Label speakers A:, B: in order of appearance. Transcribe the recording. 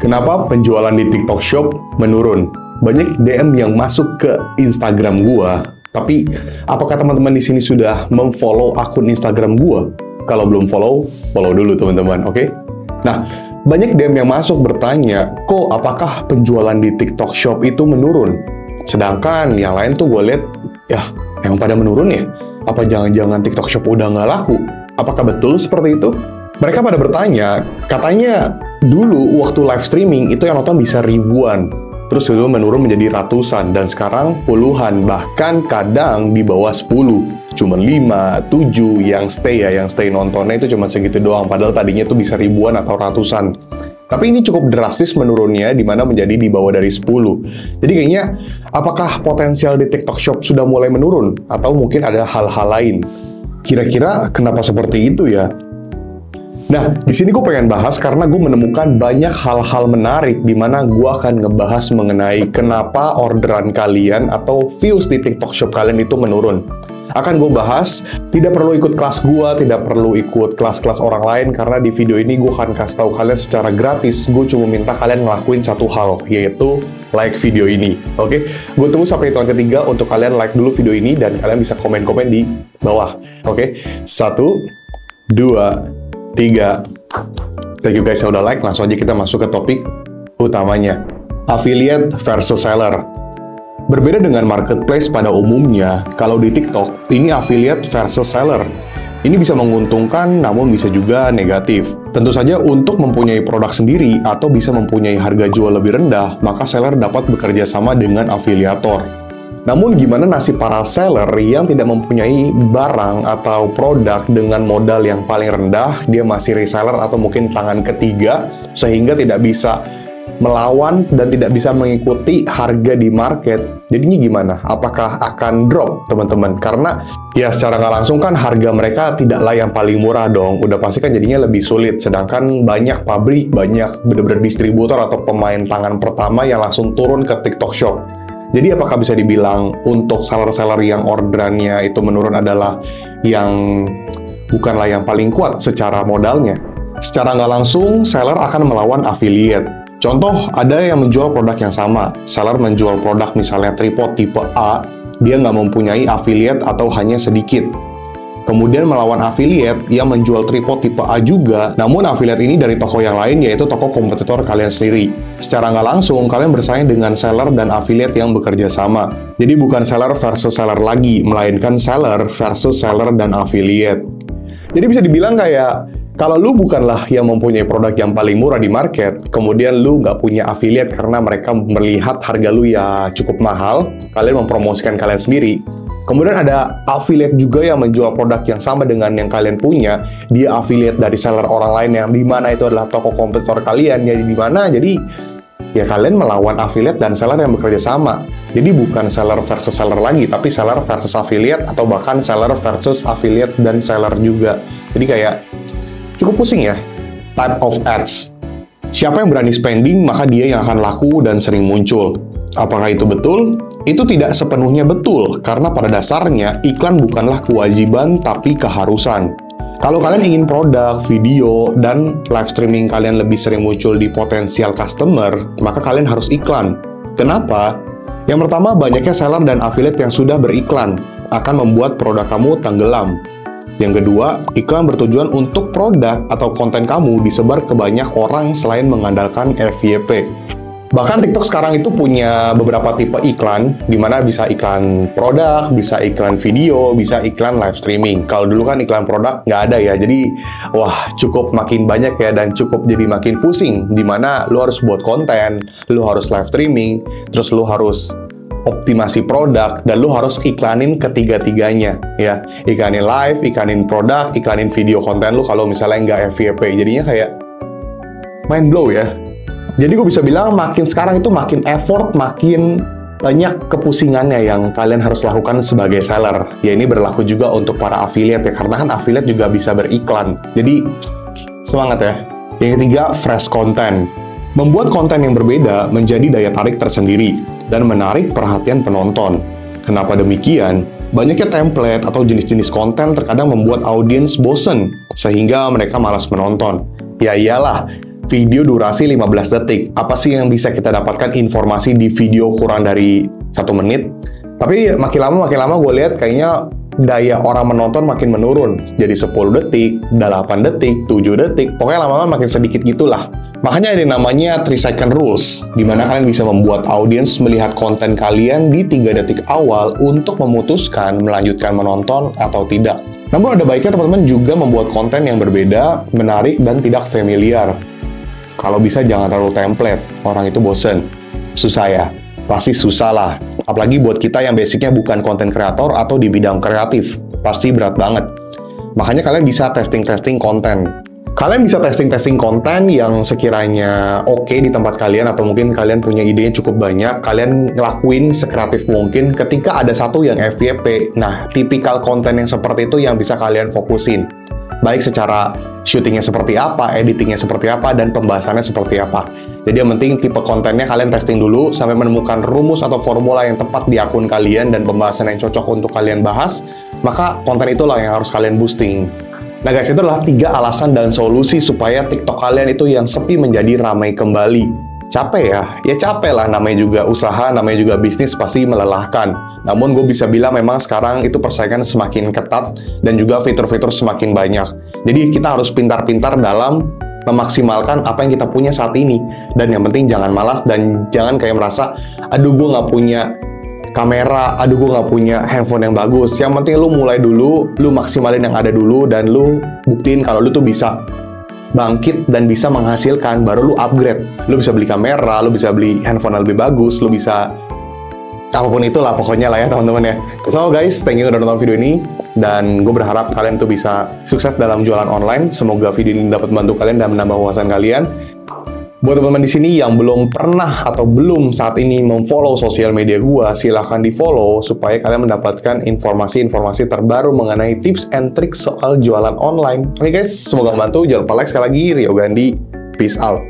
A: Kenapa penjualan di TikTok Shop menurun? Banyak DM yang masuk ke Instagram gua, tapi apakah teman-teman di sini sudah memfollow akun Instagram gua? Kalau belum follow, follow dulu teman-teman, oke? Okay? Nah, banyak DM yang masuk bertanya, kok apakah penjualan di TikTok Shop itu menurun? Sedangkan yang lain tuh gue lihat, ya emang pada menurun ya? Apa jangan-jangan TikTok Shop udah nggak laku? Apakah betul seperti itu? Mereka pada bertanya, katanya dulu waktu live streaming itu yang nonton bisa ribuan, terus itu menurun menjadi ratusan, dan sekarang puluhan, bahkan kadang di bawah 10. Cuma 5, 7 yang stay ya, yang stay nontonnya itu cuma segitu doang, padahal tadinya tuh bisa ribuan atau ratusan. Tapi ini cukup drastis menurunnya, di mana menjadi di bawah dari 10. Jadi kayaknya, apakah potensial di TikTok Shop sudah mulai menurun? Atau mungkin ada hal-hal lain? Kira-kira kenapa seperti itu ya? Nah, di sini gue pengen bahas karena gue menemukan banyak hal-hal menarik di mana gue akan ngebahas mengenai kenapa orderan kalian atau views di TikTok Shop kalian itu menurun. Akan gue bahas, tidak perlu ikut kelas gue, tidak perlu ikut kelas-kelas orang lain karena di video ini gue akan kasih tahu kalian secara gratis. Gue cuma minta kalian ngelakuin satu hal, yaitu like video ini. Oke, okay? gue tunggu sampai hitungan ketiga untuk kalian like dulu video ini dan kalian bisa komen-komen di bawah. Oke, okay? satu, dua, tiga. Thank you guys yang udah like, langsung aja kita masuk ke topik utamanya. Affiliate versus seller. Berbeda dengan marketplace pada umumnya, kalau di TikTok, ini affiliate versus seller. Ini bisa menguntungkan, namun bisa juga negatif. Tentu saja untuk mempunyai produk sendiri atau bisa mempunyai harga jual lebih rendah, maka seller dapat bekerja sama dengan afiliator. Namun gimana nasib para seller yang tidak mempunyai barang atau produk dengan modal yang paling rendah, dia masih reseller atau mungkin tangan ketiga, sehingga tidak bisa melawan dan tidak bisa mengikuti harga di market. Jadinya gimana? Apakah akan drop, teman-teman? Karena ya secara nggak langsung kan harga mereka tidaklah yang paling murah dong. Udah pasti kan jadinya lebih sulit. Sedangkan banyak pabrik, banyak bener-bener distributor atau pemain tangan pertama yang langsung turun ke TikTok Shop jadi apakah bisa dibilang untuk seller-seller yang orderannya itu menurun adalah yang bukanlah yang paling kuat secara modalnya? Secara nggak langsung, seller akan melawan affiliate. Contoh, ada yang menjual produk yang sama. Seller menjual produk misalnya tripod tipe A, dia nggak mempunyai affiliate atau hanya sedikit kemudian melawan affiliate yang menjual tripod tipe A juga, namun affiliate ini dari toko yang lain yaitu toko kompetitor kalian sendiri. Secara nggak langsung, kalian bersaing dengan seller dan affiliate yang bekerja sama. Jadi bukan seller versus seller lagi, melainkan seller versus seller dan affiliate. Jadi bisa dibilang kayak kalau lu bukanlah yang mempunyai produk yang paling murah di market, kemudian lu nggak punya affiliate karena mereka melihat harga lu ya cukup mahal, kalian mempromosikan kalian sendiri, Kemudian ada affiliate juga yang menjual produk yang sama dengan yang kalian punya. Dia affiliate dari seller orang lain yang di mana itu adalah toko kompetitor kalian. Jadi di mana? Jadi ya kalian melawan affiliate dan seller yang bekerja sama. Jadi bukan seller versus seller lagi, tapi seller versus affiliate atau bahkan seller versus affiliate dan seller juga. Jadi kayak cukup pusing ya. Type of ads. Siapa yang berani spending, maka dia yang akan laku dan sering muncul. Apakah itu betul? Itu tidak sepenuhnya betul, karena pada dasarnya iklan bukanlah kewajiban tapi keharusan. Kalau kalian ingin produk, video, dan live streaming kalian lebih sering muncul di potensial customer, maka kalian harus iklan. Kenapa? Yang pertama, banyaknya seller dan affiliate yang sudah beriklan akan membuat produk kamu tenggelam. Yang kedua, iklan bertujuan untuk produk atau konten kamu disebar ke banyak orang selain mengandalkan FYP. Bahkan TikTok sekarang itu punya beberapa tipe iklan, di mana bisa iklan produk, bisa iklan video, bisa iklan live streaming. Kalau dulu kan iklan produk nggak ada ya, jadi wah cukup makin banyak ya dan cukup jadi makin pusing. Di mana lu harus buat konten, lu harus live streaming, terus lu harus optimasi produk dan lu harus iklanin ketiga-tiganya ya iklanin live, iklanin produk, iklanin video konten lu kalau misalnya nggak FYP jadinya kayak main blow ya jadi gue bisa bilang makin sekarang itu makin effort, makin banyak kepusingannya yang kalian harus lakukan sebagai seller. Ya ini berlaku juga untuk para affiliate ya, karena kan affiliate juga bisa beriklan. Jadi semangat ya. Yang ketiga, fresh content. Membuat konten yang berbeda menjadi daya tarik tersendiri dan menarik perhatian penonton. Kenapa demikian? Banyaknya template atau jenis-jenis konten terkadang membuat audiens bosen, sehingga mereka malas menonton. Ya iyalah, video durasi 15 detik. Apa sih yang bisa kita dapatkan informasi di video kurang dari satu menit? Tapi makin lama makin lama gue lihat kayaknya daya orang menonton makin menurun. Jadi 10 detik, 8 detik, 7 detik, pokoknya lama-lama makin sedikit gitulah. Makanya ada namanya 3 second rules, di mana kalian bisa membuat audiens melihat konten kalian di 3 detik awal untuk memutuskan melanjutkan menonton atau tidak. Namun ada baiknya teman-teman juga membuat konten yang berbeda, menarik, dan tidak familiar. Kalau bisa jangan terlalu template, orang itu bosen. Susah ya? Pasti susah lah. Apalagi buat kita yang basicnya bukan konten kreator atau di bidang kreatif. Pasti berat banget. Makanya kalian bisa testing-testing konten Kalian bisa testing-testing konten yang sekiranya oke okay di tempat kalian atau mungkin kalian punya ide yang cukup banyak, kalian ngelakuin sekreatif mungkin ketika ada satu yang FYP. Nah, tipikal konten yang seperti itu yang bisa kalian fokusin. Baik secara syutingnya seperti apa, editingnya seperti apa, dan pembahasannya seperti apa. Jadi yang penting tipe kontennya kalian testing dulu sampai menemukan rumus atau formula yang tepat di akun kalian dan pembahasan yang cocok untuk kalian bahas, maka konten itulah yang harus kalian boosting. Nah guys, itu adalah tiga alasan dan solusi supaya TikTok kalian itu yang sepi menjadi ramai kembali. Capek ya? Ya capek lah, namanya juga usaha, namanya juga bisnis pasti melelahkan. Namun gue bisa bilang memang sekarang itu persaingan semakin ketat dan juga fitur-fitur semakin banyak. Jadi kita harus pintar-pintar dalam memaksimalkan apa yang kita punya saat ini. Dan yang penting jangan malas dan jangan kayak merasa, aduh gue nggak punya kamera, aduh gue nggak punya handphone yang bagus. Yang penting lu mulai dulu, lu maksimalin yang ada dulu, dan lu buktiin kalau lu tuh bisa bangkit dan bisa menghasilkan, baru lu upgrade. Lu bisa beli kamera, lu bisa beli handphone yang lebih bagus, lu bisa apa pun itulah pokoknya lah ya teman-teman ya. So guys, thank you udah nonton video ini dan gue berharap kalian tuh bisa sukses dalam jualan online. Semoga video ini dapat membantu kalian dan menambah wawasan kalian. Buat teman-teman di sini yang belum pernah atau belum saat ini memfollow sosial media gua, silahkan di follow supaya kalian mendapatkan informasi-informasi terbaru mengenai tips and tricks soal jualan online. Oke okay guys, semoga membantu. Jangan lupa like sekali lagi. Rio Gandhi, peace out.